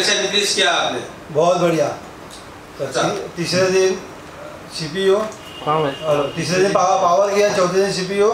कैसे इंक्रीज किया आपने? बहुत बढ़िया। तो अच्छा। तीसरे दिन सीपीयू हाँ और तीसरे दिन पावर पावर किया चौथे दिन सीपीयू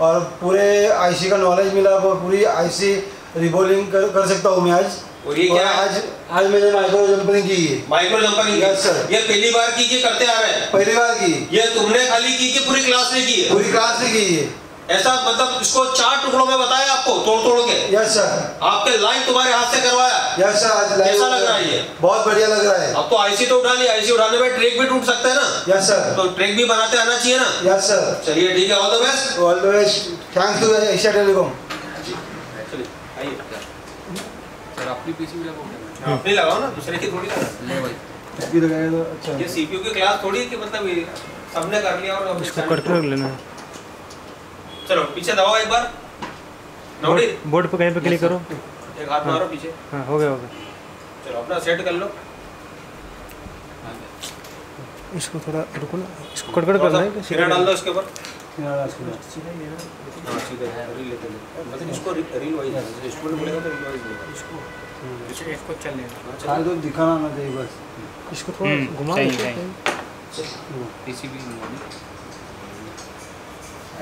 और पूरे आईसी का नॉलेज मिला वो पूरी आईसी रिबोलिंग कर, कर सकता हूँ मैं आज। और ये क्या आज आज मैंने माइक्रो जंपरिंग की है। Micro jumping Yes, sir. ये पहली बार की करते आ रहे हैं? पहली बार की। ये तुमने खाली की कि पूरी क्लास ने की है? पूरी क्लास ने की है। ऐसा मतलब इसको चार टुकड़ों में बताया आपको तोड़ तोड़ के? यस सर आपके लाइन तुम्हारे हाथ से करवाया? यस सर आज live कैसा लग रहा है ये? बहुत बढ़िया लग रहा है। अब तो आईसी तो उठा लिया आईसी उठाने में ट्रेक भी टूट सकते हैं ना? यस सर तो ट्रेक भी बनाते आना चाहिए ना? यस सर चलिए ठीक है all the best all the best thanks to Asia Telecom आइए सर अपनी पीसी भी लगाओगे अपनी लगाओ ना दूसरे की थोड़ी लगा ले भाई। अभी लगाया तो अच्छा ये सीपीयू की क्लास थोड़ी है कि मतलब सबने कर लिया और अब इसको कट कर लेना है चलो पीछे दबाओ एक बार। नौड़ी बोर्ड पे कहीं पे क्लिक करो। एक हाथ मारो पीछे। हाँ हो गया हो गया। चलो अपना सेट कर लो। इसको थोड़ा रुको ना इसको कट कट थोड़ा करना है कि सिरा डाल दो इसके ऊपर। हाँ, इसको- हाँ सीधे रील लेते हैं। मतलब इसको रील वाइज इंस्ट्रूमेंट बोलेगा तो रील वाइज लेगा इसको इसको चल लेना खाली तो दिखाना ना चाहिए बस इसको थोड़ा हम्म, घुमा सही, दो सही। कहीं। पीसीबी अरे हम्म हाँ। सही है ये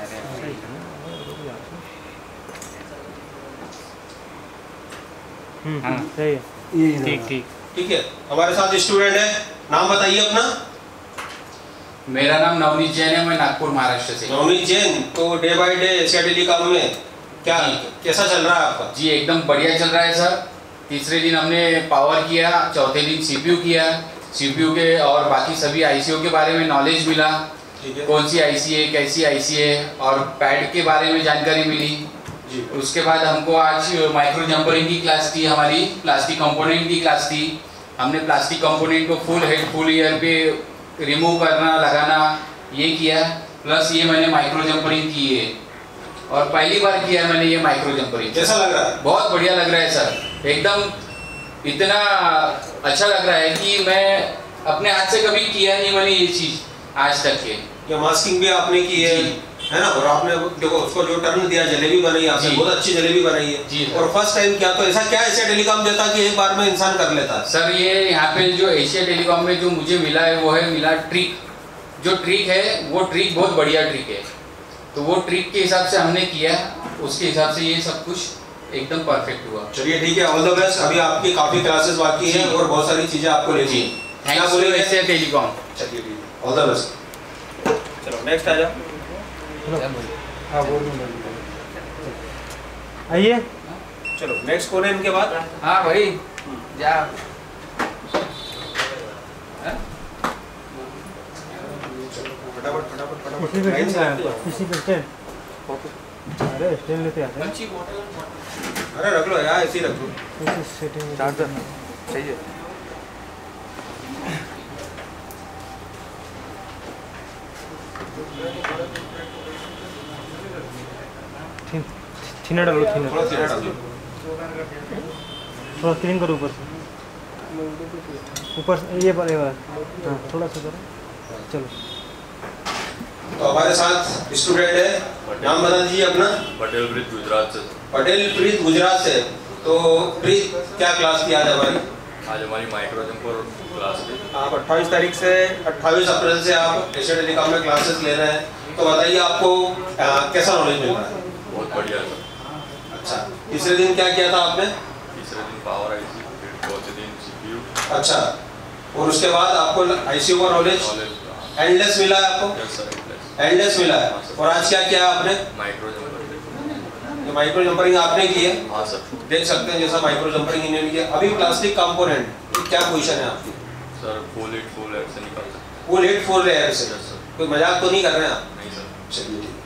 ठीक ठीक ठीक है। हमारे साथ स्टूडेंट है। नाम बताइए अपना। मेरा नाम नवनीत जैन है मैं नागपुर महाराष्ट्र से। नवनीत जैन तो day by day Asia Telecom में क्या कैसा चल रहा है आपका? जी एकदम बढ़िया चल रहा है सर। तीसरे दिन हमने पावर किया चौथे दिन सीपीयू किया। सीपीयू के और बाकी सभी आईसीओ के बारे में नॉलेज मिला। कौन सी आईसी है कैसी आईसी है और पैड के बारे में जानकारी मिली। जी। उसके बाद हमको आज माइक्रो जम्परिंग की क्लास थी हमारी प्लास्टिक कंपोनेंट की क्लास थी। हमने प्लास्टिक कंपोनेंट को फुल हेड फुल ईयर पे रिमूव करना लगाना ये किया। प्लस ये मैंने माइक्रो जम्परिंग की है। और पहली बार किया मैंने ये माइक्रो जम्परिंग कैसा लग रहा है? बहुत बढ़िया लग रहा है सर। एकदम इतना अच्छा लग रहा है कि मैं अपने हाथ से कभी किया नहीं मैंने ये चीज़ आज तक के। ये मास्किंग भी आपने की है है ना? और आपने देखो उसको जो टर्न दिया जलेबी बनाई आपने बहुत अच्छी जलेबी बनाई है। और फ़र्स्ट टाइम क्या तो ऐसा क्या एशिया टेलीकॉम देता कि एक बार में इंसान कर लेता? सर ये यहाँ पे जो एशिया टेलीकॉम में जो मुझे मिला है वो है मिला ट्रिक जो ट्रिक है वो ट्रिक बहुत बढ़िया ट्रिक है। तो वो ट्रिक के हिसाब से हमने किया उसके हिसाब से ये सब कुछ एकदम परफेक्ट हुआ। चलिए ठीक है ऑल द बेस्ट अभी आपकी काफ़ी क्लासेस बाकी है और बहुत सारी चीज़ें आपको लेनी है। क्या थैंक्स टू एशिया टेलीकॉम चलिए है। ऑल द बेस्ट चलो नेक्स्ट आ जाओ हाँ बोल दूँ आइए। चलो नेक्स्ट कौन है इनके बाद? हाँ भाई जा। फटाफट फटाफट स्टैंड अरे स्टैंड लेते आते हैं। अरे रख लो यार ऐसे ही रख लो चार्जर चाहिए थीना डालो थीना थोड़ा क्लीन करो ऊपर से। ऊपर से ये पर ये हाँ थोड़ा सा करो। चलो। तो हमारे साथ स्टूडेंट है। नाम बता दीजिए अपना। पटेल ब्रिज गुजरात से। पटेल प्रीत गुजरात से। तो प्रीत क्या क्लास की आज हमारी? आज हमारी माइक्रो जंपर क्लास थी। आप 28 तारीख से 28 अप्रैल से आप एशिया टेलीकॉम में क्लासेस ले रहे हैं। तो बताइए आपको आ, कैसा नॉलेज मिल रहा है? बढ़िया अच्छा। तीसरे दिन क्या किया था आपने? तीसरे दिन पावर आई थी फिर चौथे दिन सीपीयू अच्छा। और उसके बाद आपको आईसीयू का नॉलेज एंडलेस मिला है आपको सर प्लस एंडलेस मिला। है और आज क्या किया आपने? माइक्रो जंपर ये माइक्रो जंपरिंग आपने की है हाँ सर देख सकते हैं जैसा माइक्रो जंपरिंग इन्होंने किया। अभी प्लास्टिक कंपोनेंट क्या पोजीशन है आपकी? Sir full heat full air से निकल सकते फुल हिट फुल रेयर से। सर कोई मज़ाक तो नहीं कर रहे हैं आप? नहीं सर चलिए ठीक है।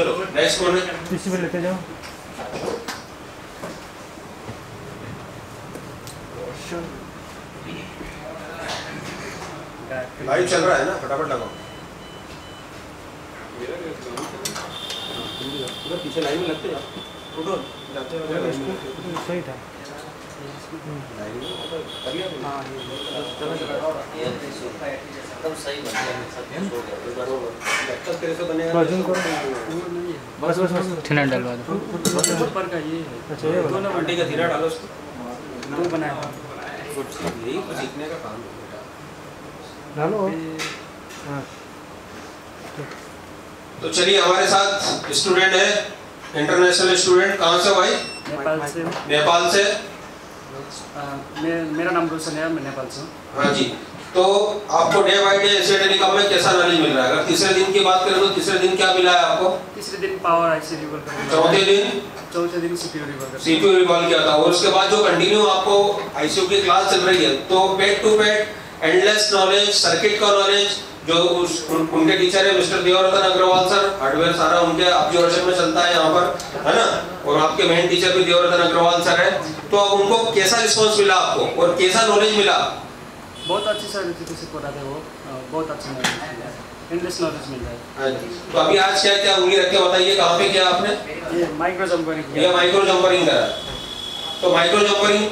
चलो नेक्स्ट कौन है। इसी पे लेते जाओ। लाइव चल रहा है ना? फटाफट लगाओ। पीछे लाइन में लगते हैं। जाते सही था। हाँ एकदम सही बन गया कुछ बस। बस बस बस। ठंडा डलवा दो। ऊपर का ये अच्छा ये वाला। आंटी का धीरा डालो उसको। दो बनाया यही तो सीखने का काम है बेटा। डालो। हाँ। तो चलिए हमारे साथ स्टूडेंट है इंटरनेशनल स्टूडेंट कहाँ से भाई? नेपाल से। नेपाल से। आ, मे, मेरा नाम रोशन है मैं नेपाल से हूँ। हाँ जी। तो आपको day by day Asia Telecom में कैसा नॉलेज मिल रहा है? अगर तीसरे दिन की बात करें तो तीसरे दिन क्या मिला है आपको? तीसरे दिन पावर आईसी रिवॉल्व कर चौथे दिन? चौथे दिन सीपीयू रिवॉल्व सीपीयू रिवॉल्व किया था। और उसके बाद जो कंटिन्यू आपको आईसीयू की क्लास चल रही है तो pad to pad endless knowledge circuit का नॉलेज जो उस उन, उनके टीचर है mister Devratan Agarwal sir hardware सारा उनके ऑब्जर्वेशन में चलता है यहाँ पर है ना? और आपके मेन टीचर भी देवरतन अग्रवाल सर है। तो अब उनको कैसा रिस्पॉन्स मिला आपको? और कैसा नॉलेज मिला? बहुत अच्छी सर तरीके से पढ़ाते वो। बहुत अच्छा नॉलेज है। एंडलेस नॉलेज मिल रहा है। हाँ तो अभी आज क्या क्या उंगली रख के बताइए कहाँ पे किया आपने? ये माइक्रो जम्परिंग ये माइक्रो जंपरिंग करा। तो माइक्रो जंपरिंग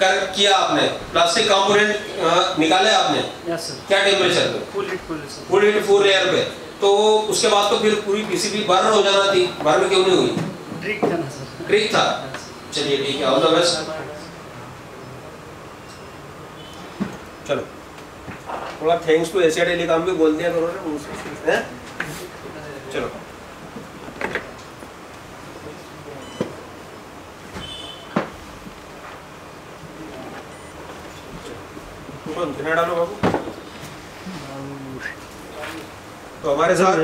कर किया आपने। प्लास्टिक कंपोनेंट निकाले आपने? यस सर क्या टेम्परेचर पे? Full heat full full heat full air पे। तो उसके बाद तो फिर पूरी पीसीबी बर्न हो जाना थी। बर्न क्यों नहीं हुई? ट्रिक था ना सर ट्रिक था? चलिए ठीक है। ऑल द बेस्ट चलो। थोड़ा थैंक्स टू एशिया टेलीकॉम भी बोल दिया करो ना मुझसे। चलो। डालो बाबू? तो हमारे साथ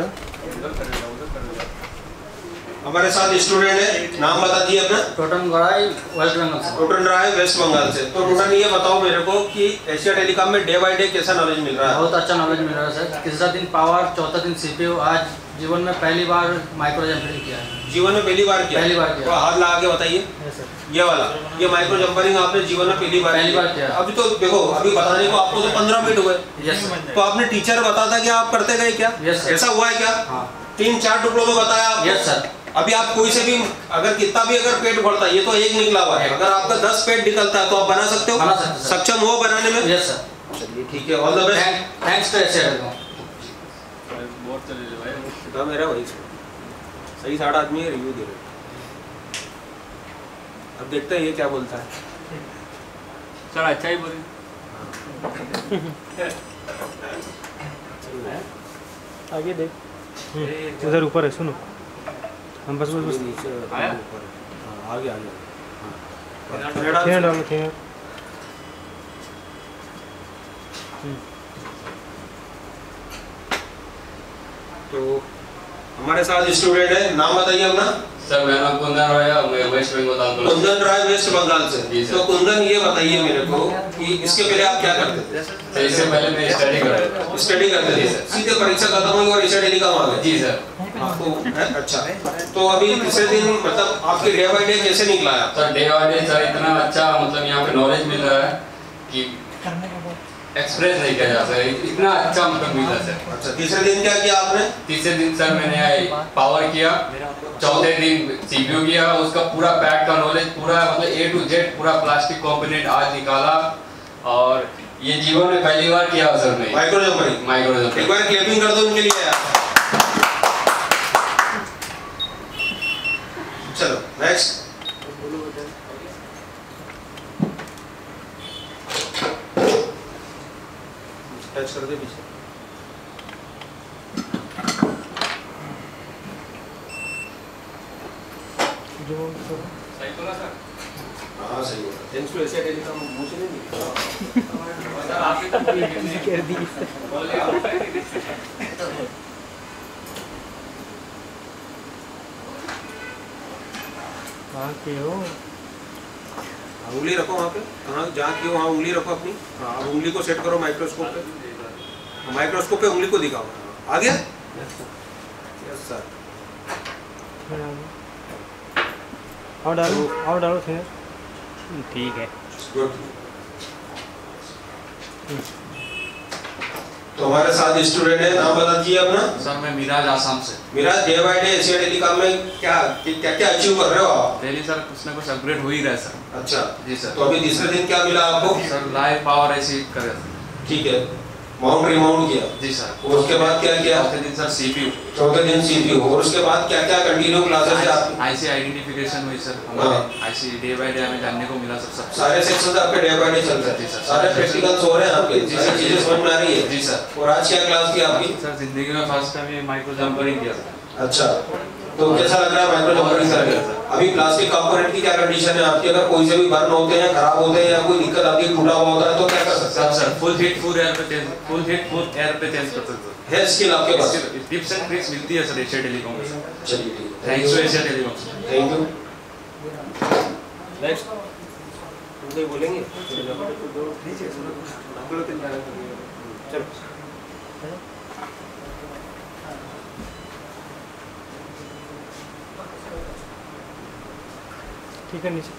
हमारे साथ स्टूडेंट है नाम बता दिए अपना। टोटन गड़ाई वेस्ट बंगाल से। टोटन राय वेस्ट बंगाल से। तो टोटन ये बताओ मेरे को कि एशिया टेलीकॉम में डे बाय डे कैसा नॉलेज मिल रहा है? बहुत अच्छा नॉलेज मिल रहा है सर। तीसरा दिन पावर चौथा दिन सीपीयू आज जीवन में पहली बार माइक्रो जंपरिंग किया है। जीवन में पहली बार किया? पहली बार किया। हाथ लगा के बताइए। ये वाला ये माइक्रो जंपरिंग आपने जीवन में पहली बार पहली बार किया। अभी तो देखो अभी बताने को आपको तो पंद्रह मिनट हुए। तो आपने टीचर बताता कि आप करते गए क्या? ऐसा हुआ है क्या? हाँ। तीन चार टुकड़ों में बताया आपको? यस सर अभी आप कोई से भी अगर कितना भी अगर पेट बढ़ता है ये तो एक निकला हुआ है। अगर आपका दस पेट निकलता है तो आप बना सकते हो? बना सकते सक्षम हो बनाने में? यस सर चलिए ठीक है all the best thanks to Asia बहुत मेरा वही सही साढ़ा आदमी है रिव्यू दे रहे अब देखते हैं ये क्या बोलता है। सर अच्छा ही बोले। आगे देख। उधर ऊपर है सुनो। हम बस बस बस। नीचे आया? ऊपर है। आगे आगे हाँ। डालो तो हमारे साथ स्टूडेंट है। नाम बताइए अपना। सर मेरा नाम कुंदन रॉय है मैं वेस्ट बंगाल से कुंदन राय वेस्ट बंगाल से? तो कुंदन ये बताइए मेरे को कि इसके पहले आप क्या करते थे? तो इससे पहले मैं स्टडी कर रहा था। स्टडी करते थे? सर। सीधे परीक्षा खत्म हुई और एशिया टेलीकॉम आ गए जी सर। आपको है? अच्छा। तो अभी तीसरे दिन मतलब आपके डे बाई डे कैसे निकला है? Sir day by day sir इतना अच्छा मतलब यहाँ पे नॉलेज मिल रहा है कि एक्सप्रेस नहीं किया जा सकता। इतना अच्छा मतलब रहा है अच्छा तीसरे दिन क्या किया आपने? तीसरे दिन सर मैंने पावर किया चौथे दिन सीपीयू किया उसका पूरा पैड का नॉलेज पूरा मतलब ए टू जेड पूरा प्लास्टिक कंपोनेंट आज निकाला। और ये जीवन में पहली बार किया सर मैं माइक्रो जंपरिंग एक बार क्लैपिंग कर दो उनके लिए। यार चलो नेक्स्ट दे पीछे। जो सही बोला सर। हाँ सही बोला। थैंक्स टू एशिया टेलीकॉम मुँह से नहीं सर आप ही। तो कर दी कहाँ के हो? हाँ, उंगली रखो वहाँ पे। कहाँ जहाँ की हो वहाँ उंगली रखो अपनी। हाँ उंगली को सेट करो माइक्रोस्कोप पे। माइक्रोस्कोप पे उंगली को दिखाओ। आ गया? यस सर और डालो और डालो थिंगर ठीक है। तो हमारे साथ स्टूडेंट है नाम बता दीजिए अपना। सर मैं मिराज आसाम से। मेरा day by day Asia Telecom में क्या क्या क्या अचीव कर रहे हो आप? डेली सर कुछ ना कुछ अपग्रेड हो ही रहा है सर अच्छा। जी सर तो अभी तीसरे दिन क्या मिला आपको? सर लाइव पावर ऐसे कर। ठीक है। माउंट रिमाउंट किया। जी सर। और उसके बाद क्या किया? चौथे दिन सर सीपीयू चौथे दिन सीपीयू और उसके बाद क्या क्या कंटिन्यू क्लासेस है आपकी आईसी आइडेंटिफिकेशन हुई सर। हाँ। हमारे आईसी डे बाय डे हमें जानने को मिला सर सब। सारे सेक्शन आपके डे बाय डे चल रहे हैं। सर। सारे प्रैक्टिकल्स हो रहे हैं आपके। जी सर। चीज़ें समझ में आ रही है? जी सर। और आज क्या क्लास थी आपकी? सर ज़िंदगी में फ़र्स्ट टाइम ये माइक्रो जंपरिंग किया। अच्छा। तो कैसा लग रहा है माइक्रो जंपरिंग करके अभी प्लास्टिक कंपोनेंट की क्या कंडीशन है? आपकी अगर कोई से भी बर्न होते हैं खराब होते हैं या कोई दिक्कत आती है टूटा हुआ होता है तो क्या कर सकते हैं? Sir full heat full air पे change full heat full air पे चेंज कर सकते है स्किल आपके पास? टिप्स एंड ट्रिक्स मिलती है सर एशिया टेलीकॉम से चलिए ठीक है। Thanks to Asia Telecom thank you next कोई बोलेंगे। चलो। ठीक है नीचे।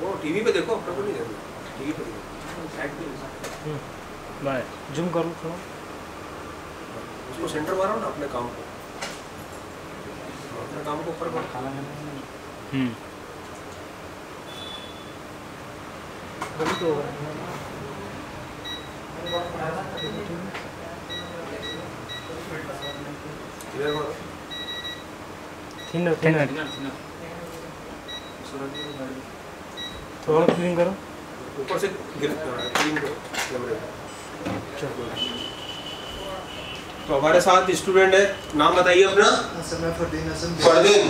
वो टीवी पे देखो अपना को नहीं टीवी पे देखो। साइड पे बाय। जूम करो थोड़ा। उसको सेंटर मारो ना अपने काम को। अपने काम को ऊपर करो। हम्म। तो करो थिनर थिनर थोड़ा क्लीन करो ऊपर से क्लीन करो तो हमारे साथ स्टूडेंट है नाम बताइए अपना सर मैं फरदीन हसन फरदीन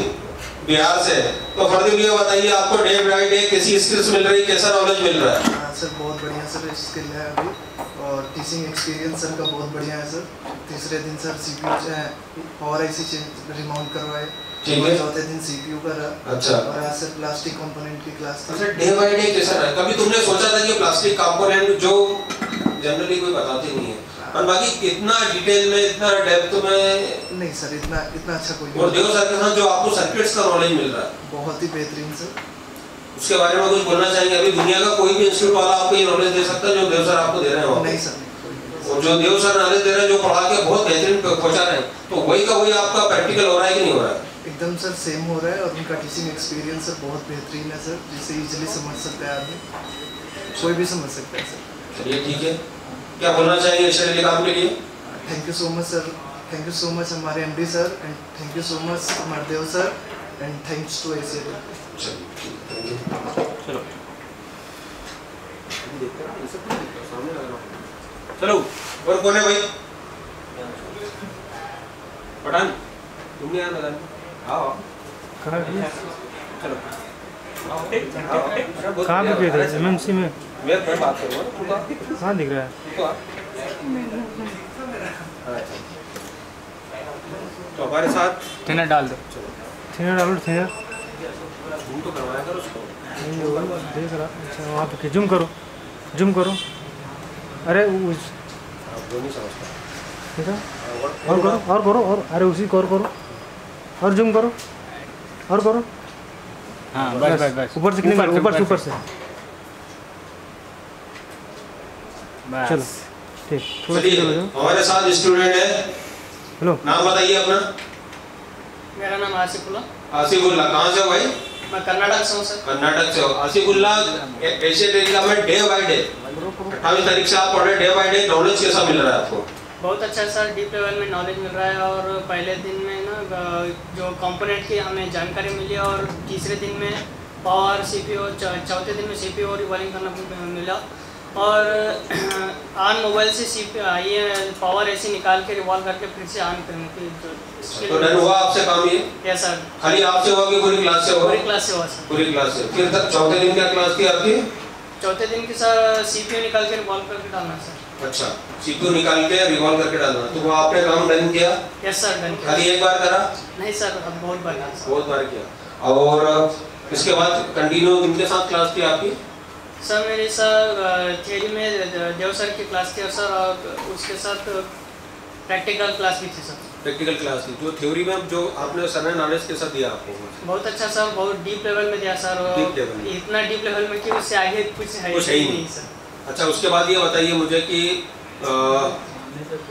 बिहार से तो फरदीन ये बताइए आपको डे बाय डे कैसी स्किल्स मिल रही है कैसा नॉलेज मिल रहा है हाँ, सर बहुत बढ़िया सर स्किल है अभी और टीचिंग एक्सपीरियंस सर का बहुत बढ़िया है सर। तीसरे दिन sir C P power I C change remount करवाए। है। और चौथे दिन सी पी यू करा अच्छा। और आज सर प्लास्टिक कंपोनेंट की क्लास थी। अच्छा डे बाय डे कैसा रहा? कभी तुमने सोचा था कि प्लास्टिक कंपोनेंट जो जनरली कोई बताते नहीं है? और बाकी इतना डिटेल में इतना डेप्थ में नहीं सर इतना इतना अच्छा कोई और देव सर के साथ जो आपको सर्किट्स का नॉलेज मिल रहा है। बहुत ही बेहतरीन सर। उसके बारे में कुछ बोलना चाहेंगे? अभी दुनिया का कोई भी इंस्टीट्यूट वाला आपको ये नॉलेज दे सकता है जो देव सर आपको दे रहे हैं। नहीं सर। और जो देव सर नॉलेज दे रहे हैं जो पढ़ा के बहुत बेहतरीन पहुँचा रहे हैं तो वही का वही आपका प्रैक्टिकल हो रहा है कि नहीं हो रहा है? एकदम सर सेम हो रहा है और उनका टीचिंग एक्सपीरियंस सर बहुत बेहतरीन है सर जिसे इजीली समझ सकता है आदमी। कोई भी समझ सकता है सर। चलिए ठीक है। क्या बोलना चाहेंगे इस काम के लिए? Thank you so much sir thank you so much हमारे MD sir and thank you so much Mardev sir and thanks to ACA है चलो। चलो और कौन है भाई? पठान तुम नहीं आना आओ चलो। कहाँ पे अरे थे एम में। मैं मैं बात ना, तू कहाँ? दिख रहा है? तो हमारे साथ थिनर डाल दो। थिनर डालो थिनर घूम तो करवाया करो उसको। देख रहा अच्छा वहाँ पे जूम करो जूम करो। अरे उस आप नहीं समझता। ठीक है और करो और करो और अरे उसी को और करो। और जूम करो और करो। हाँ बस बस बस। ऊपर से करो ऊपर से ऊपर से चलो ठीक हमारे साथ स्टूडेंट है। हेलो। नाम बताइए अपना। मेरा नाम आसिफुल्ला आसिफुल्ला कहाँ से हो भाई? मैं कर्नाटक से हूँ सर। कर्नाटक से हो। आसिफुल्ला में डे बाय डे। अट्ठाईस तारीख से आप पढ़े डे बाय डे नॉलेज कैसा मिल रहा है आपको? बहुत अच्छा सर। डीप लेवल में नॉलेज मिल रहा है और पहले दिन में ना जो कंपोनेंट की हमें जानकारी मिली और तीसरे दिन में पावर सी पी चौथे दिन में सी पी और रिवॉल्विंग करना मिला। और ऑन मोबाइल से सी ये पावर ऐसे निकाल के रिवॉल्व करके फिर से ऑन करने की तो डन हुआ आपसे काम ये? यस सर खाली आपसे हुआ कि पूरी क्लास से हुआ पूरी क्लास से हुआ सर पूरी क्लास से। फिर तक चौथे दिन क्या क्लास थी आपकी? चौथे दिन की सर सी पी निकाल के रिवॉल्व करके डालना सर अच्छा सीपीयू निकाल के रिवॉल्व करके डालना। तो वो आपने काम डन किया? यस सर डन किया। खाली एक बार करा? नहीं सर अब बहुत सर बहुत बार किया। और इसके बाद कंटिन्यू किनके साथ क्लास थी आपकी? सर मेरी सर थियरी में देव सर की क्लास थी और सर और उसके साथ प्रैक्टिकल क्लास भी थी सर। प्रैक्टिकल क्लास थी। जो थ्योरी में जो आपने सर ने नॉलेज के साथ दिया आपको बहुत अच्छा सर बहुत डीप लेवल में दिया सर level में। इतना डीप लेवल में कि उससे आगे कुछ है कुछ ही नहीं। सर। अच्छा उसके बाद ये बताइए मुझे कि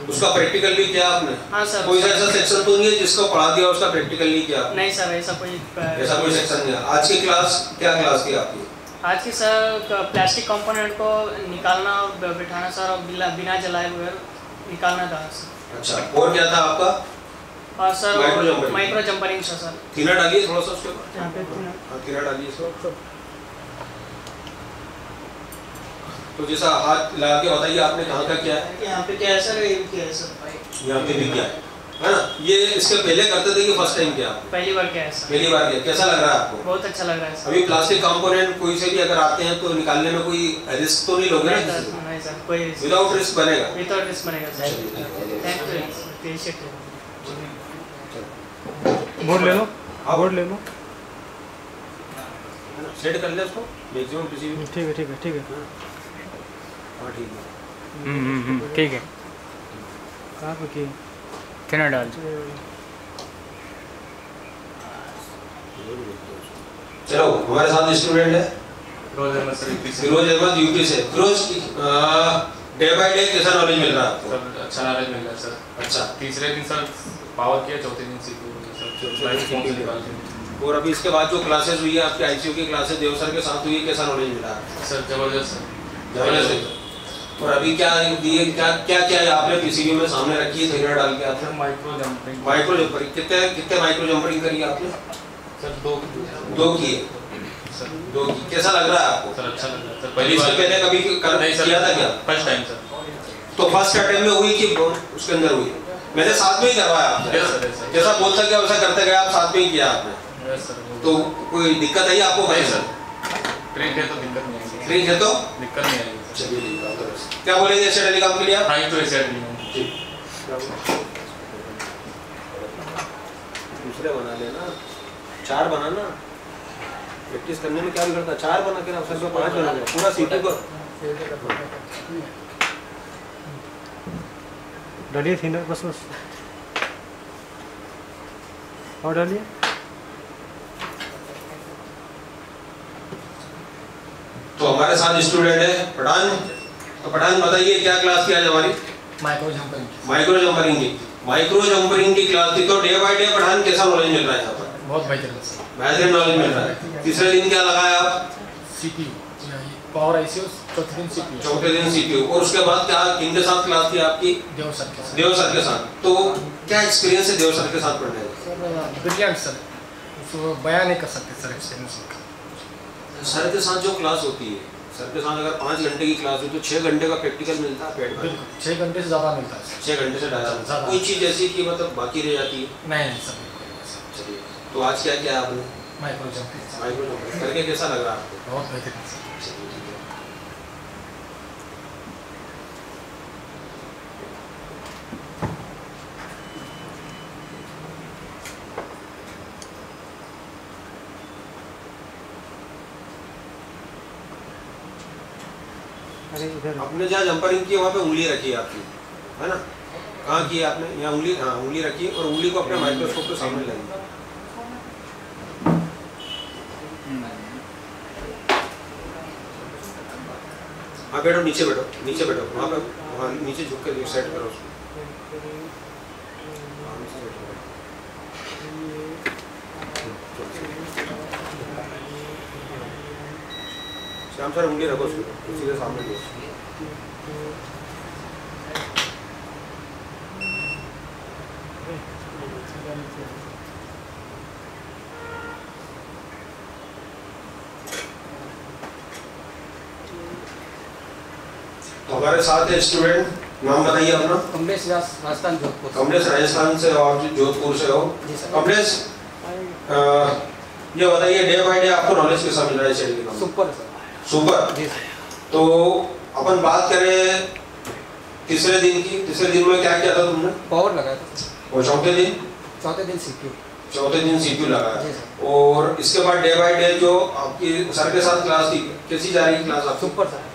उसका प्रैक्टिकल भी किया आपने? हाँ सर। कोई ऐसा सेक्शन तो नहीं है जिसको पढ़ा दिया उसका प्रैक्टिकल नहीं किया? नहीं सर ऐसा कोई ऐसा कोई सेक्शन नहीं आज की क्लास क्या क्लास थी आपकी? आज की सर प्लास्टिक कंपोनेंट को निकालना बिठाना सर और बिना जलाए हुए निकालना था सर अच्छा और क्या था आपका? और सर माइक्रो जंपरिंग था सर। थीना डालिए थोड़ा सा उसके ऊपर। यहाँ पे थी ना। हाँ थीना डालिए इसको तो जैसा हाथ लगा के बताइए आपने कहाँ का किया है? यहाँ पे क्या है सर? ये क्या है सर यहाँ पे भी किया है। है ना? ये इसके पहले करते थे कि फ़र्स्ट टाइम किया? पहली बार क्या है पहली बार किया। कैसा लग रहा है आपको? बहुत अच्छा लग रहा है अभी प्लास्टिक कंपोनेंट कोई से भी अगर आते हैं तो निकालने में कोई रिस्क तो नहीं लोगे ना नहीं सर कोई विदाउट रिस्क बनेगा। विदाउट रिस्क बनेगा sir. Thank you appreciate board ले लो। हाँ बोर्ड ले लो। सेट कर ले उसको। मैक्सिमम किसी भी ठीक है ठीक है ठीक है। हाँ। ठीक है। हम्म हम्म हम्म ठीक है। कहाँ पे की थिनर डाल चलो हमारे साथ स्टूडेंट है रोज अहमद सर यूपी से। फिरोज अहमद यूपी से। फिरोज डे बाय डे कैसा नॉलेज मिल रहा है आपको? सर अच्छा नॉलेज मिल रहा है सर। अच्छा। तीसरे दिन सर पावर किया चौथे दिन सीपीयू सर। लाइव फॉर्म से निकाल के और अभी इसके बाद जो क्लासेस हुई है आपके आईसीयू की क्लासेस देव सर के साथ हुई है कैसा नॉलेज मिला? सर ज़बरदस्त सर। ज़बरदस्त। और अभी क्या दिए क्या क्या क्या आपने पीसीबी में सामने रखी है थ्रेडर डाल के आपने? माइक्रो जंपिंग माइक्रो जंपरिंग कितने कितने माइक्रो जंपरिंग करी आपने? सर दो दो किए सर। दो की। कैसा लग रहा है आपको? सर अच्छा लग रहा है। सर पहले इससे पहले कभी कर, नहीं सर किया था क्या? First time sir. तो फ़र्स्ट अटेम्प्ट में हुई कि उसके अंदर हुई? मैंने साथ में ही करवाया आपने. जैसा बोलता गया वैसा करते गए आप साथ में ही किया आपने। तो कोई दिक्कत आई आपको? नहीं सर। ट्रेन है तो दिक्कत नहीं आएगी। फ्री है तो? दिक्कत नहीं आएगी। चलिए ठीक। क्या बोलेंगे ऐसे टेलीकॉम के लिए आप? हाँ तो ऐसे एडमिन दूसरे बना लेना। चार बनाना। प्रैक्टिस करने में क्या बिगड़ता? चार बना के ना सर पाँच बना लेना पूरा सीटी को। डालिए थिनर बस बस। और डालिए। तो हमारे साथ स्टूडेंट है पठान। तो पठान बताइए क्या क्लास थी आज हमारी? माइक्रो जंपरिंग की। माइक्रो जंपरिंग की क्लास थी। तो डे बाय डे पठान कैसा नॉलेज मिल रहा है यहाँ पर? बहुत बेहतरीन बेहतरीन नॉलेज मिल रहा है। तीसरे दिन क्या लगाया आप? सीपीयू पावर आईसीयू चौथे दिन सीपीयू चौथे दिन सीपीयू और उसके बाद क्या किनके साथ क्लास थी आपकी? देव सर के देव सर के साथ। तो क्या एक्सपीरियंस है देव सर के साथ पढ़ने का? Brilliant sir. बयान नहीं कर सकते सर एक्सपीरियंस सर के साथ जो क्लास होती है सर के साथ अगर पाँच घंटे की क्लास हो तो छः घंटे का प्रैक्टिकल मिलता है पेड बिल्कुल छः घंटे से ज़्यादा मिलता है छः घंटे से ज़्यादा। कोई चीज़ ऐसी कि मतलब बाकी रह जाती है? नहीं नहीं चलिए तो आज क्या किया आपने? माइक्रो जंपिंग माइक्रो जंपिंग करके कैसा लग रहा है आपको? बहुत बेहतरीन चलिए ठीक है। आपने जहाँ जंपरिंग की वहाँ पे उंगली रखी है आपकी, है ना? कहाँ की आपने? यहाँ उंगली हाँ उंगली रखी और उंगली को अपने माइक्रोस्कोप के सामने लगी। हाँ बैठो नीचे बैठो नीचे बैठो। वहाँ पे, वहाँ नीचे झुक के सेट करो उसको हाँ, नीचे बैठो। श्याम सर उंगली रखो उसको। सीधे सामने दो तो हमारे साथ है स्टूडेंट नाम बताइए अपना। कमलेश राजस्थान जोधपुर। कमलेश राजस्थान से और जोधपुर से हो। कमलेश ये बताइए डे बाय डे आपको नॉलेज कैसा मिल रहा है सुपर सर। सुपर। तो अपन बात करें तीसरे दिन की। तीसरे दिन में क्या किया था तुमने? पावर लगाया था और चौथे दिन? चौथे दिन सीपीयू चौथे दिन सीपीयू लगाया। और इसके बाद डे बाय डे जो आपकी सर के साथ क्लास थी कैसी जा रही क्लास आपकी? Super sir.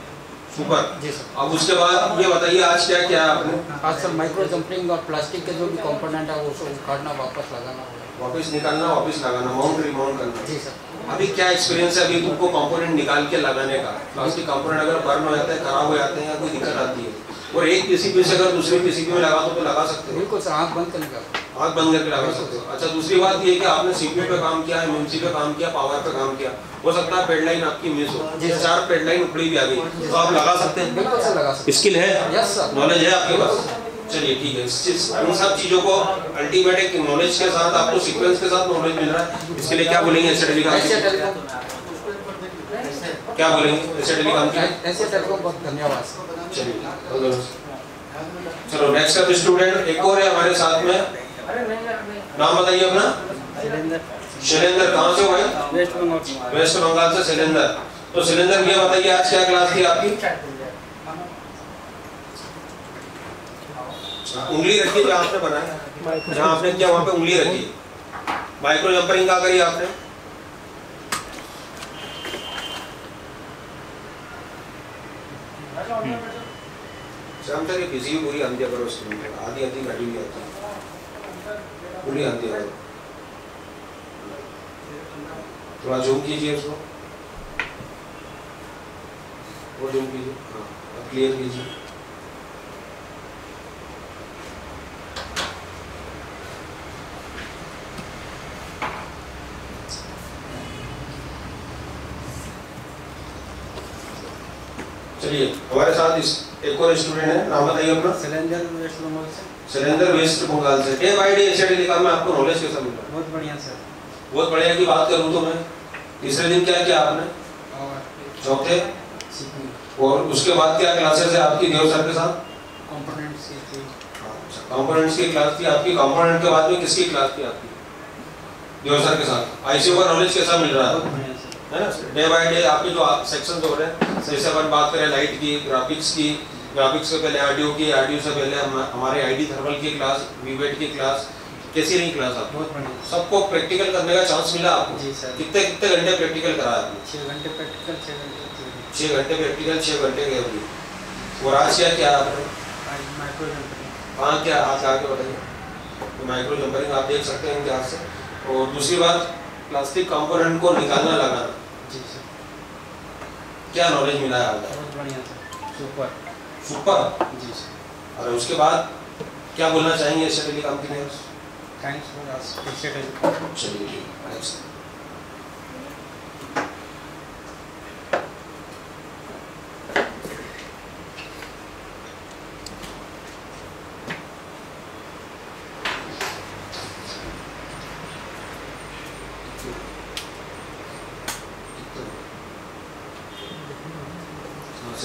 सुपर जी सर। अब उसके बाद ये बताइए आज क्या क्या आपने? आज सर माइक्रो जंपरिंग और प्लास्टिक के जो भी कंपोनेंट है वो सब उखाड़ना वापस लगाना वापस निकालना वापस लगाना माउंट रिमाउंट करना। जी सर। अभी क्या एक्सपीरियंस है? अभी तुमको कंपोनेंट निकाल के लगाने का। प्लास्टिक कंपोनेंट अगर बर्न हो जाते हैं खराब हो जाते हैं या कोई दिक्कत आती है। और एक पीसीबी से अगर दूसरे पीसीबी में लगा दो तो लगा सकते हो। बिल्कुल सर आँख बंद करने का आग बंद करके लगा सकते हो। अच्छा दूसरी बात ये कि आपने सीपीयू पे काम किया एमएमसी पे काम किया पावर पे काम किया। हो सकता है पेडलाइन आपकी मिस हो। चार पेडलाइन उपड़ी भी आ गई। तो आप लगा सकते हैं? बिल्कुल सर लगा सकते स्किल है? यस सर नॉलेज है आपके पास? चलिए ठीक है इस चीज़ इन सब चीज़ों को अल्टीमेट एक नॉलेज के साथ आपको सीक्वेंस के साथ नॉलेज मिल रहा है। इसके लिए क्या बोलेंगे ऐसे टेलीकॉम ऐसे क्या बोलेंगे ऐसे टेलीकॉम के? ऐसे टेलीकॉम बहुत धन्यवाद। चलिए. चलो नेक्स्ट अब स्टूडेंट एक और है हमारे साथ में। नाम बताइए अपना। शैलेंद्र। कहाँ से हो भाई? वेस्ट बंगाल वेस्ट बंगाल से शैलेंद्र। तो शैलेंद्र ये बताइए आज क्या क्लास थी आपकी? उंगली रखी जहाँ आपने बनाया। जहाँ आपने किया वहाँ पे उंगली रखिए माइक्रो जंपरिंग क्या करी आपने? शाम तक ये किसी भी पूरी करो स्क्रीन पे आधी आधी आती। है पूरी करो थोड़ा जूम कीजिए उसको। वो जूम कीजिए। हाँ अब क्लियर कीजिए। चलिए हमारे साथ इस एक और स्टूडेंट है नाम बताइए अपना। सिलेंडर वेस्ट बंगाल से। शैलेंद्र वेस्ट बंगाल से। Day by day Asia Telecom में आपको नॉलेज कैसा मिल रहा बहुत बढ़िया सर बहुत बढ़िया की बात करूँ तो मैं। तीसरे दिन क्या किया आपने? चौथे और उसके बाद क्या क्लासेस है आपकी देव सर के साथ? कंपोनेंट्स की थी। कंपोनेंट्स की क्लास थी आपकी। कंपोनेंट के बाद में किसकी क्लास थी आपकी? देव सर के साथ। आईसीयू का नॉलेज कैसा मिल रहा है? है ना? डे बाय डे आपके जो सेक्शन हो रहे हैं जैसे अपन बात करें लाइट की ग्राफिक्स की ग्राफिक्स से पहले ऑडियो की ऑडियो से पहले हम हमारे आईडी थर्मल की क्लास वीवेट की क्लास कैसी रही क्लास आपको? सबको प्रैक्टिकल करने का चांस मिला आपको? जी कितने कितने घंटे प्रैक्टिकल करा आपने? छः घंटे प्रैक्टिकल छः घंटे छः घंटे प्रैक्टिकल छः घंटे गए अभी और आज क्या क्या आपने कहाँ क्या हाथ आके बताइए। तो माइक्रो जंपरिंग आप देख सकते हैं इनके हाथ से। और दूसरी बात प्लास्टिक कंपोनेंट को निकालना लगाना। क्या नॉलेज मिला है आपको? सुपर। सुपर? जी और उसके बाद क्या बोलना चाहेंगे ऐसे टेलीकॉम के लिए थैंक्स फॉर आस्किंग चलिए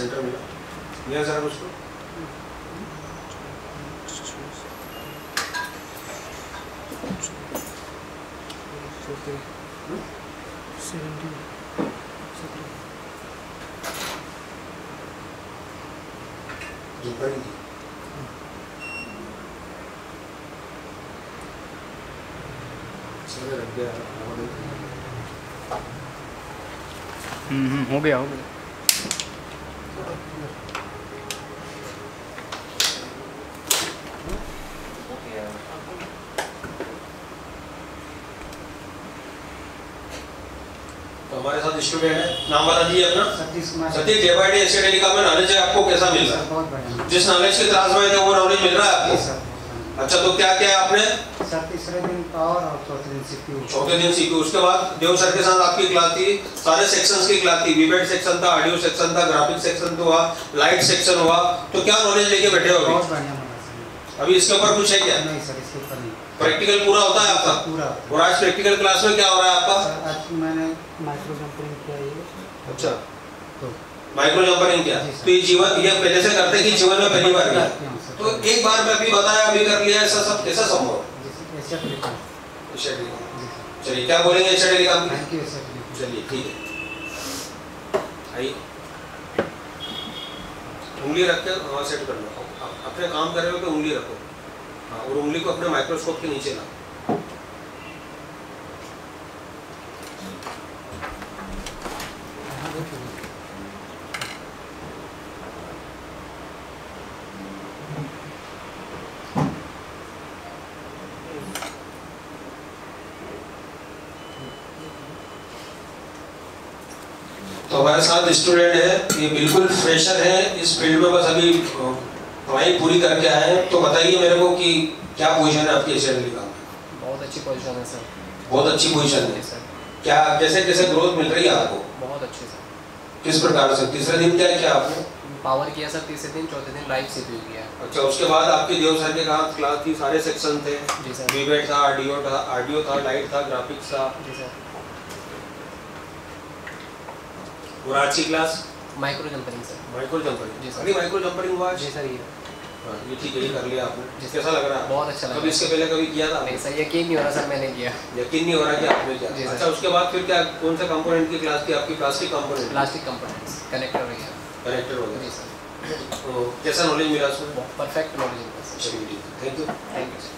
सेंटर मिला मिला सर उसको हम्म हम्म, हो गया हो गया तो हमारे साथ स्टूडेंट है नाम बता दीजिए अपना Satish Kumar. Satish day by day में नॉलेज है आपको कैसा मिल रहा है? जिस नॉलेज के त्रास में थे वो नॉलेज मिल रहा है आपको। अच्छा तो क्या क्या है आपने? सर तीसरे दिन पावर और चौथे दिन सीपीयू। चौथे दिन सीखी उसके बाद देव सर के साथ आपकी क्लास थी सारे सेक्शंस की क्लास थी। वीबेट सेक्शन था ऑडियो सेक्शन था ग्राफिक सेक्शन तो हुआ लाइट सेक्शन हुआ। तो क्या नॉलेज लेके बैठे हो अभी? इसके ऊपर कुछ है क्या? नहीं सर इसके ऊपर नहीं। प्रैक्टिकल पूरा होता है आपका? पूरा और आज प्रैक्टिकल क्लास में क्या हो रहा है आपका? आज मैंने माइक्रो ये अच्छा। तो माइक्रो जंपरिंग क्या तो ये जीवन ये पहले से करते कि जीवन में पहली बार किया। तो एक बार में बताया अभी कर लिया ऐसा सब कैसा संभव? चलिए क्या बोलेंगे एशिया टेलीकॉम चलिए ठीक है। आइए। उंगली रख के वहाँ सेट कर लो अपने काम कर रहे हो तो उंगली रखो? हाँ और उंगली को अपने माइक्रोस्कोप के नीचे लाओ हाँ देखिए तो हमारे साथ स्टूडेंट है ये बिल्कुल फ्रेशर है इस फ़ील्ड में बस अभी पढ़ाई पूरी करके आए हैं। तो बताइए मेरे को कि क्या पोजीशन है आपकी एशिया टेलीकॉम में बहुत अच्छी पोजीशन है सर बहुत अच्छी पोजीशन है। सर क्या कैसे कैसे ग्रोथ मिल रही है आपको? बहुत अच्छी सर किस प्रकार से? तीसरे दिन क्या किया आपने? पावर किया सर तीसरे दिन चौथे दिन लाइव सीपीयू किया। अच्छा उसके बाद आपके देव सर के कहा क्लास थी? सारे सेक्शन थे। जी सर वीवेट था आडियो था आडियो था लाइट था ग्राफिक्स था। जी सर और आज की class micro jumpering sir micro jumpering जी सर। अभी माइक्रो जंपरिंग हुआ जी सर ये हाँ, ये ठीक है ये कर लिया आपने। जी कैसा लग रहा? है बहुत अच्छा लगा। कभी इसके पहले कभी किया था? नहीं सर यकीन नहीं हो रहा सर मैंने किया। यकीन नहीं हो रहा कि आपने किया। अच्छा उसके बाद फिर क्या कौन सा कंपोनेंट की क्लास थी? आपकी plastic component plastic components connector वगैरह कनेक्टर जी वगैरह सर तो कैसा नॉलेज मिला उसमें? परफेक्ट नॉलेज है सर है। Thank you thank you sir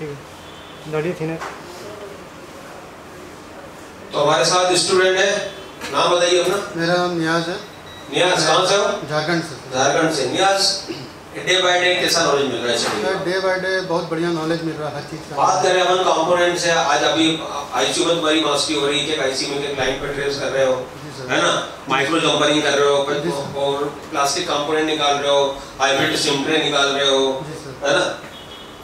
ठीक है दाढ़ी थी ना। तो हमारे साथ स्टूडेंट है। नाम बताइए अपना। मेरा नाम नियाज है। नियाज कहाँ से हो? झारखंड से। झारखंड से। नियाज डे बाय डे कैसा नॉलेज मिल रहा है सर? डे बाय डे बहुत बढ़िया नॉलेज मिल रहा है हर चीज़ का। बात करें अपन कंपोनेंट से आज अभी आईसीयू में तुम्हारी मास्टरी हो रही है कि आईसीयू में क्लाइंट पे ट्रेस कर रहे हो है ना? माइक्रो जंपरिंग कर रहे हो और प्लास्टिक कंपोनेंट निकाल रहे हो हाइब्रिड सिमट्रे निकाल रहे हो है ना?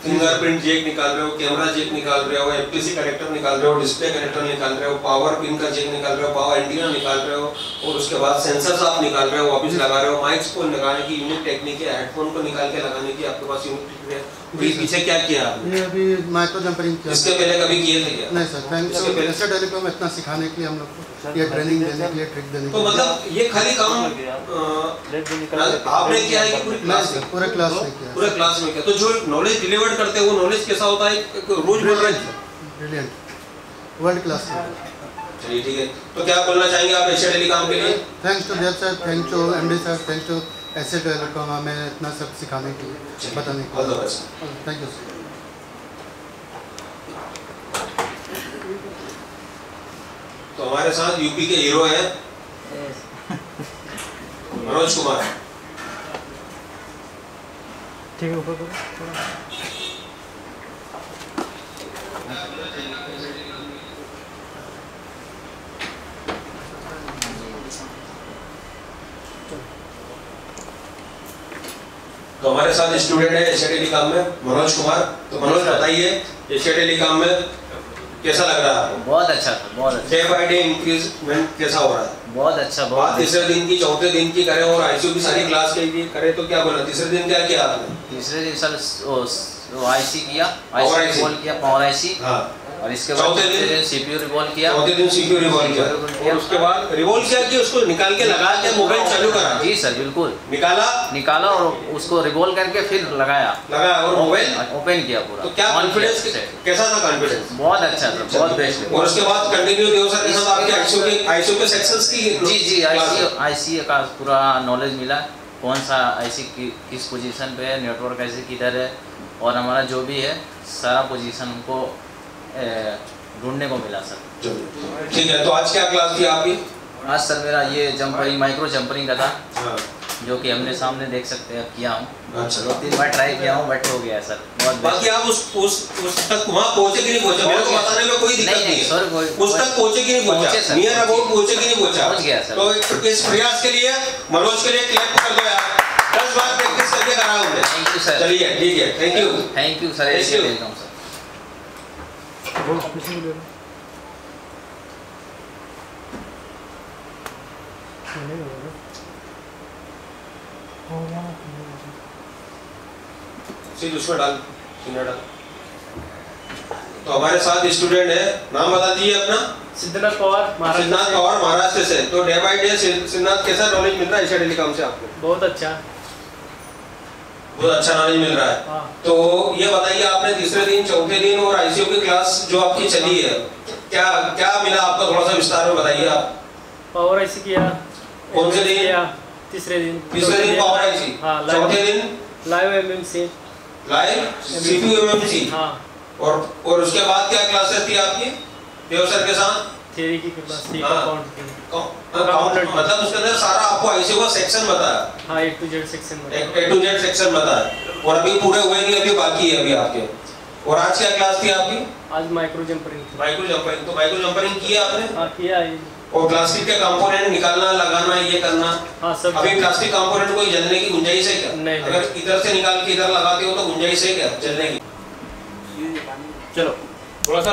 फिंगरप्रिंट जेक निकाल रहे हो कैमरा जेक निकाल रहे हो एफपीसी कनेक्टर निकाल रहे हो डिस्प्ले कनेक्टर निकाल रहे हो पावर पिन का जेक निकाल रहे हो पावर एंटीना निकाल रहे हो और उसके बाद सेंसर्स आप निकाल रहे हो वापस लगा रहे हो माइक्स को लगाने की यूनिक टेक्निक है हेडफोन को निकाल के लगाने की आपके पास यूनिक टेक्निक है। पीछे क्या किया आपने? ये अभी माइक्रो जंपरिंग किया इसके पहले कभी किए थे क्या? नहीं सर थैंक इसके यू पहले- एसर टेलीकॉम इतना सिखाने के लिए हम लोग को ये ट्रेनिंग देने के लिए ट्रिक देने तो मतलब ये खाली काम आपने क्या है कि पूरी क्लास पूरे क्लास में किया पूरे क्लास में क्या। तो जो नॉलेज डिलीवर करते हैं वो नॉलेज कैसा होता है एक रोज बोल रहे हैं। ब्रिलियंट वर्ल्ड क्लास चलिए ठीक है। तो क्या बोलना चाहेंगे आप एशिया टेलीकॉम के लिए? Thanks to Dev sir thank to MD sir thanks to Acer Telecom हमें इतना सब सिखाने के लिए बताने के ऑल द लिए बेस्ट थैंक यू सर तो हमारे साथ यूपी के हीरो हैं। मनोज कुमार। ठीक है ऊपर थोड़ा तो हमारे साथ स्टूडेंट है एशिया टेलीकॉम में मनोज कुमार। तो मनोज बताइए एशिया टेलीकॉम में कैसा लग रहा है? बहुत अच्छा बहुत अच्छा। डे बाय डे इंक्रीजमेंट कैसा हो रहा है? बहुत अच्छा बहुत तीसरे दिन की चौथे दिन की करें और आईसीयू की सारी क्लास के लिए करें तो क्या बोला? तीसरे दिन क्या किया आपने? तीसरे दिन सर आईसी किया आईसी रिवॉल्व किया पावर आईसी हाँ। और इसके बाद दिन? सीपीयू रिवॉल्व किया। चौथे दिन सीपीयू रिवॉल्व किया। और उसके बाद रिवॉल्व किया कि उसको निकाल के लगा के मोबाइल चालू करा। जी सर बिल्कुल। निकाला? निकाला और उसको रिवॉल्व करके फिर लगाया। लगा और मोबाइल ओपन किया पूरा। तो क्या कॉन्फिडेंस कैसा था कॉन्फिडेंस बहुत अच्छा था बहुत बेस्ट और उसके बाद कंटिन्यू देव सर के साथ आपके के के सेक्शंस की जी जी आईसी का पूरा नॉलेज मिला। कौन सा आईसी किस पोजीशन पे है नेटवर्क ऐसे किधर है और हमारा जो भी है सारा पोजीशन ए, ढूँढने को मिला सर। ठीक है तो आज क्या क्लास थी आपकी? आज सर मेरा ये जंपरिंग माइक्रो जंपरिंग का था हाँ। जो कि हमने सामने देख सकते हैं किया हूँ। अच्छा। दो तीन बार ट्राई किया हूँ बट हो गया सर। बहुत बाकी आप उस उस उस तक वहाँ पहुँचे कि नहीं पहुँचे? मेरे को बताने में कोई दिक्कत नहीं, नहीं है। सर, कोई- उस तक पहुँचे कि नहीं पहुँचे, पहुँचा नियर अबाउट पहुँचे। कि नहीं पहुँचा? पहुँच गया, सर। तो इस प्रयास के लिए मनोज के लिए क्लैप कर दो यार। दस बार करके करा थैंक यू सर चलिए ठीक है। Thank you thank you sir ऐसे. वेलकम सर हो उसमें डाल तो हमारे साथ स्टूडेंट है। नाम बता दीजिए अपना? सिद्धनाथ पवार सिद्धार्थ पवार महाराष्ट्र से। तो डे बाई डे सिद्धनाथ कैसा नॉलेज मिल रहा है? एशिया टेलीकॉम से आपको। बहुत अच्छा। बहुत अच्छा नॉलेज मिल रहा है। हाँ। तो ये बताइए आपने तीसरे दिन चौथे दिन और आईसीयू की क्लास जो आपकी चली है क्या क्या मिला आपको थोड़ा सा विस्तार में बताइए आप? पावर आईसी किया। कौन से दिन? तीसरे दिन। तीसरे दिन पावर आईसी चौथे दिन। Live MMC live CPU MMC हाँ। और और उसके बाद क्या क्लासेस थी आपकी? देव सर के साथ? थियरी की क्लास थी हाँ। कंपाउंड की Component, मतलब उसके अंदर सारा आपको आईसीयू का सेक्शन बताया। हाँ ए टू जेड सेक्शन में ए टू जेड सेक्शन बताया। और अभी पूरे हुए नहीं अभी बाकी है अभी आपके। और आज क्या क्लास थी आपकी? आज माइक्रो जंपरिंग थी। माइक्रो जंपरिंग तो माइक्रो जंपरिंग किया आपने? हाँ किया है। और प्लास्टिक के कंपोनेंट निकालना लगाना ये करना। हाँ सब अभी प्लास्टिक कंपोनेंट कोई जलने की गुंजाइश है क्या? नहीं, नहीं। अगर इधर से निकाल के इधर लगाते हो तो गुंजाइश है क्या जलने की? चलो थोड़ा सा